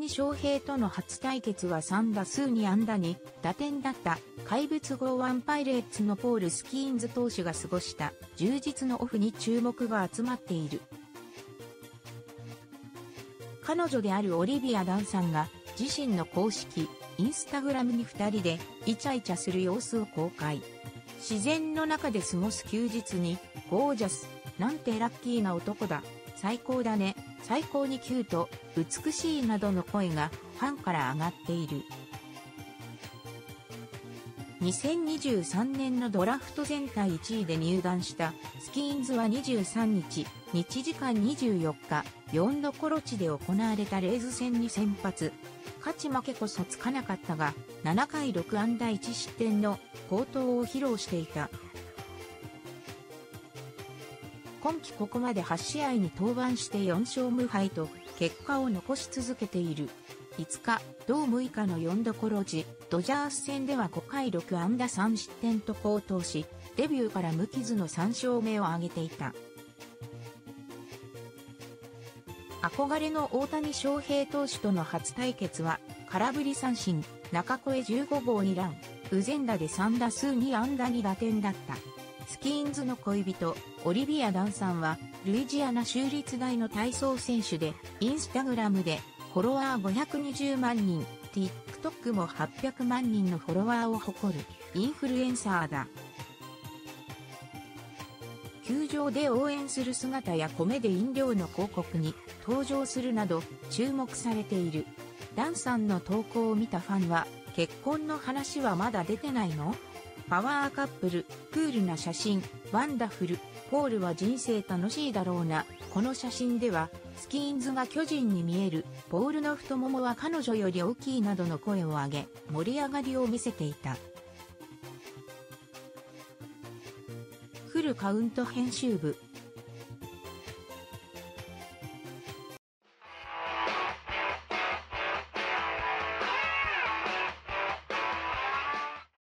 谷翔平との初対決は3打数2安打に打点だった怪物号1パイレーツのポール・スキーンズ投手が過ごした充実のオフに注目が集まっている。彼女であるオリビア・ダンさんが自身の公式インスタグラムに二人でイチャイチャする様子を公開。自然の中で過ごす休日にゴージャス、なんてラッキーな男だ、最高だね、最高にキュート、美しいなどの声がファンから上がっている。2023年のドラフト全体1位で入団したスキーンズは23日、日時間24日、4度コロチで行われたレーズ戦に先発。勝ち負けこそつかなかったが、7回6安打1失点の好投を披露していた。今季ここまで8試合に登板して4勝無敗と結果を残し続けている。5日、同6日の4どころ時、ドジャース戦では5回6安打3失点と好投し、デビューから無傷の3勝目を挙げていた。憧れの大谷翔平投手との初対決は、空振り三振、中越15号2ラン、ウゼンダで3打数2安打2打点だった。スキーンズの恋人、オリビア・ダンさんは、ルイジアナ州立大の体操選手で、インスタグラムで、フォロワー520万人、TikTok も800万人のフォロワーを誇る、インフルエンサーだ。球場で応援する姿や米で飲料の広告に登場するなど注目されている。ダンさんの投稿を見たファンは、結婚の話はまだ出てないの？パワーカップル、クールな写真、ワンダフル、ポールは人生楽しいだろうな。この写真では、スキーンズが巨人に見える、ポールの太ももは彼女より大きいなどの声を上げ、盛り上がりを見せていた。フルカウント編集部